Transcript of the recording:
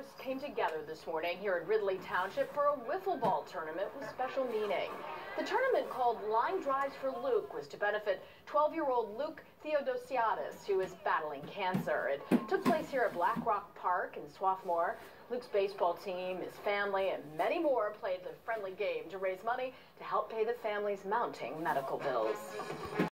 neighbors came together this morning here at Ridley Township for a wiffle ball tournament with special meaning. The tournament called Line Drives for Luke was to benefit 12-year-old Luke Theodosiadis, who is battling cancer. It took place here at Black Rock Park in Swarthmore. Luke's baseball team, his family, and many more played the friendly game to raise money to help pay the family's mounting medical bills.